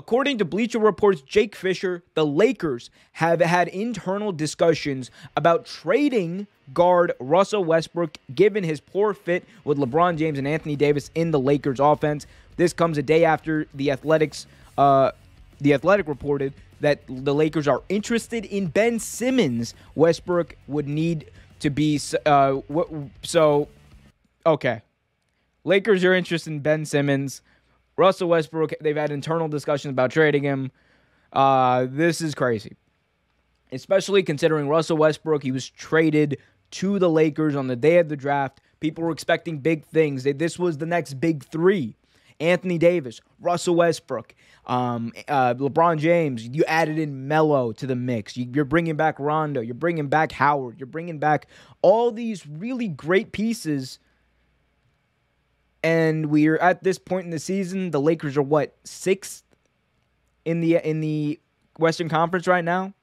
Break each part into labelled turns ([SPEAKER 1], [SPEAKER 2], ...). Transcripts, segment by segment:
[SPEAKER 1] According to Bleacher Report's Jake Fisher, the Lakers have had internal discussions about trading guard Russell Westbrook given his poor fit with LeBron James and Anthony Davis in the Lakers offense. This comes a day after the Athletics uh, the Athletic reported that the Lakers are interested in Ben Simmons. Westbrook would need to be uh, so okay. Lakers are interested in Ben Simmons. Russell Westbrook, they've had internal discussions about trading him. Uh, this is crazy. Especially considering Russell Westbrook, he was traded to the Lakers on the day of the draft. People were expecting big things. This was the next big three. Anthony Davis, Russell Westbrook, um, uh, LeBron James. You added in Melo to the mix. You, you're bringing back Rondo. You're bringing back Howard. You're bringing back all these really great pieces and we're at this point in the season. The Lakers are what sixth in the in the Western Conference right now,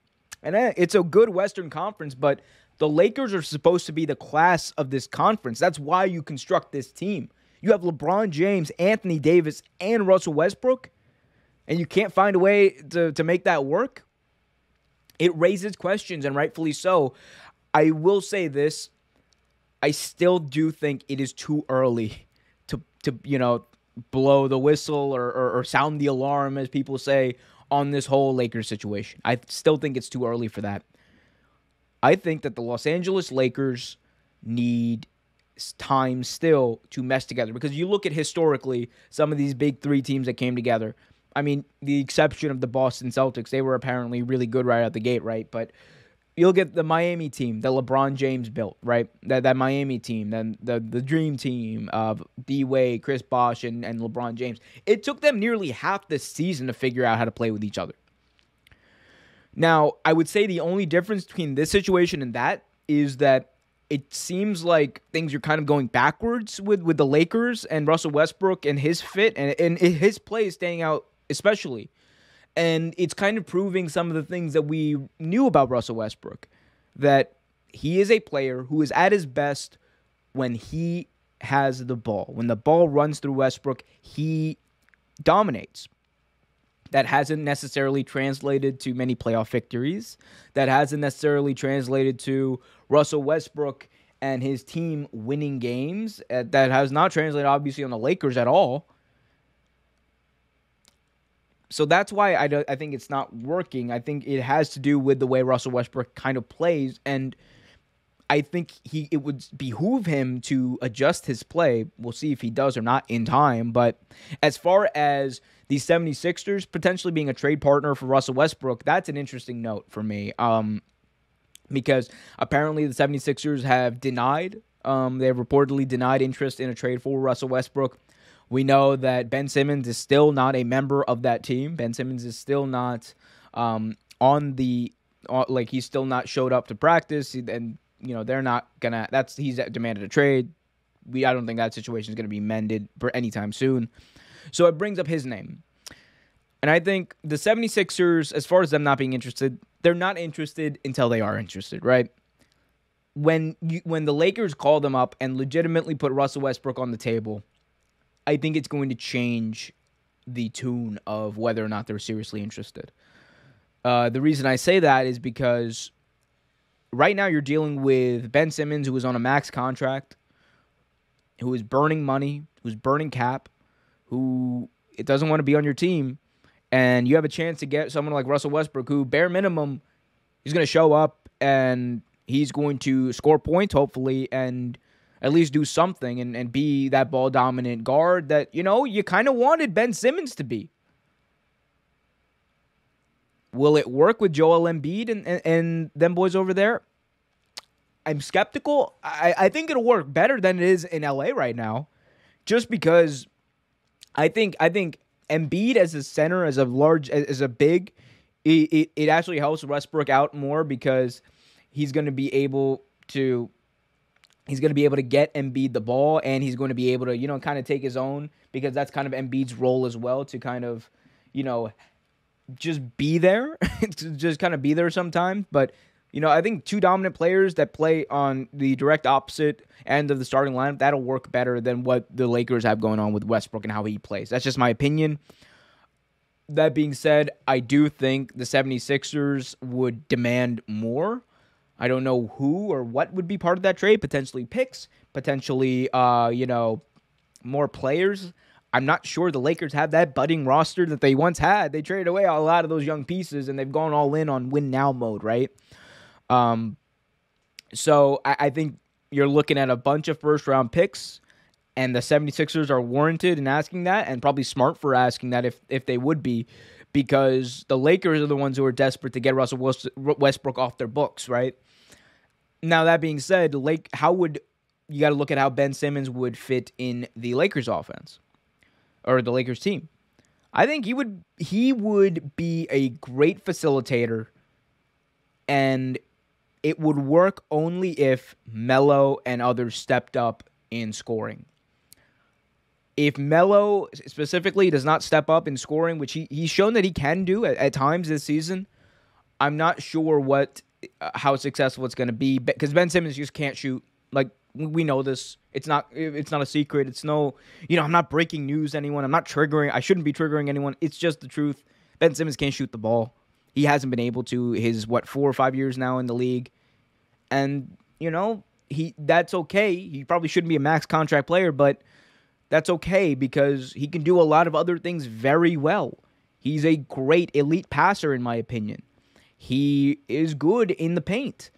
[SPEAKER 1] and eh, it's a good Western Conference. But the Lakers are supposed to be the class of this conference. That's why you construct this team. You have LeBron James, Anthony Davis, and Russell Westbrook, and you can't find a way to, to make that work. It raises questions, and rightfully so. I will say this I still do think it is too early to you know blow the whistle or, or, or sound the alarm, as people say, on this whole Lakers situation. I still think it's too early for that. I think that the Los Angeles Lakers need time still to mesh together because you look at historically some of these big three teams that came together. I mean, the exception of the Boston Celtics, they were apparently really good right out the gate, right? But you'll get the Miami team that LeBron James built, right? That that Miami team, then the the dream team of D Wade, Chris Bosh, and, and LeBron James. It took them nearly half the season to figure out how to play with each other. Now, I would say the only difference between this situation and that is that it seems like things are kind of going backwards with, with the Lakers and Russell Westbrook and his fit and, and his play is standing out especially and it's kind of proving some of the things that we knew about Russell Westbrook that he is a player who is at his best when he has the ball. When the ball runs through Westbrook, he dominates. That hasn't necessarily translated to many playoff victories. That hasn't necessarily translated to Russell Westbrook and his team winning games. Uh, that has not translated, obviously, on the Lakers at all so that's why I, do, I think it's not working. I think it has to do with the way Russell Westbrook kind of plays. And I think he it would behoove him to adjust his play. We'll see if he does or not in time. But as far as the 76ers potentially being a trade partner for Russell Westbrook, that's an interesting note for me. Um, because apparently the 76ers have denied, um, they have reportedly denied interest in a trade for Russell Westbrook. We know that Ben Simmons is still not a member of that team. Ben Simmons is still not um, on the uh, like he's still not showed up to practice, and you know they're not gonna. That's he's demanded a trade. We I don't think that situation is gonna be mended for anytime soon. So it brings up his name. And I think the 76ers, as far as them not being interested, they're not interested until they are interested, right? When you when the Lakers call them up and legitimately put Russell Westbrook on the table, I think it's going to change the tune of whether or not they're seriously interested. Uh, the reason I say that is because right now you're dealing with Ben Simmons, who is on a max contract, who is burning money, who's burning cap, who it doesn't want to be on your team, and you have a chance to get someone like Russell Westbrook, who bare minimum, he's going to show up and he's going to score points, hopefully, and at least do something and, and be that ball dominant guard that, you know, you kind of wanted Ben Simmons to be. Will it work with Joel Embiid and, and, and them boys over there? I'm skeptical. I, I think it'll work better than it is in LA right now. Just because I think I think Embiid as a center, as a large as a big, it, it, it actually helps Westbrook out more because he's going to be able to He's going to be able to get Embiid the ball, and he's going to be able to, you know, kind of take his own because that's kind of Embiid's role as well to kind of, you know, just be there, just kind of be there sometimes. But you know, I think two dominant players that play on the direct opposite end of the starting lineup that'll work better than what the Lakers have going on with Westbrook and how he plays. That's just my opinion. that being said, I do think the 76ers would demand more. I don't know who or what would be part of that trade. Potentially picks, potentially, uh, you know, more players. I'm not sure the Lakers have that budding roster that they once had. They traded away a lot of those young pieces and they've gone all in on win now mode, right? Um, so I, I think you're looking at a bunch of first round picks and the 76ers are warranted in asking that and probably smart for asking that if if they would be because the Lakers are the ones who are desperate to get Russell Westbrook off their books, right? Now that being said, Lake how would you got to look at how Ben Simmons would fit in the Lakers offense or the Lakers team. I think he would he would be a great facilitator and it would work only if Melo and others stepped up in scoring. If Melo specifically does not step up in scoring, which he, he's shown that he can do at, at times this season, I'm not sure what uh, how successful it's going to be because Ben Simmons just can't shoot. Like we know this. It's not it's not a secret. It's no, you know, I'm not breaking news anyone. I'm not triggering. I shouldn't be triggering anyone. It's just the truth. Ben Simmons can't shoot the ball. He hasn't been able to his what 4 or 5 years now in the league. And, you know, he that's okay. He probably shouldn't be a max contract player, but that's okay because he can do a lot of other things very well. He's a great elite passer in my opinion. He is good in the paint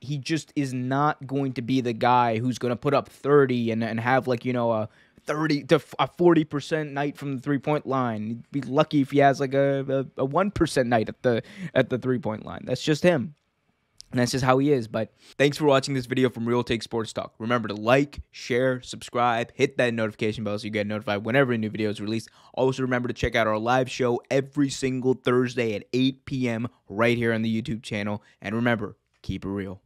[SPEAKER 1] he just is not going to be the guy who's going to put up 30 and, and have like you know a 30 to a 40% night from the three point line. He'd be lucky if he has like a, a, a 1% night at the at the three point line. That's just him. And that's just how he is. But thanks for watching this video from Real Take Sports Talk. Remember to like, share, subscribe, hit that notification bell so you get notified whenever a new video is released. Also, remember to check out our live show every single Thursday at 8 p.m. right here on the YouTube channel. And remember, keep it real.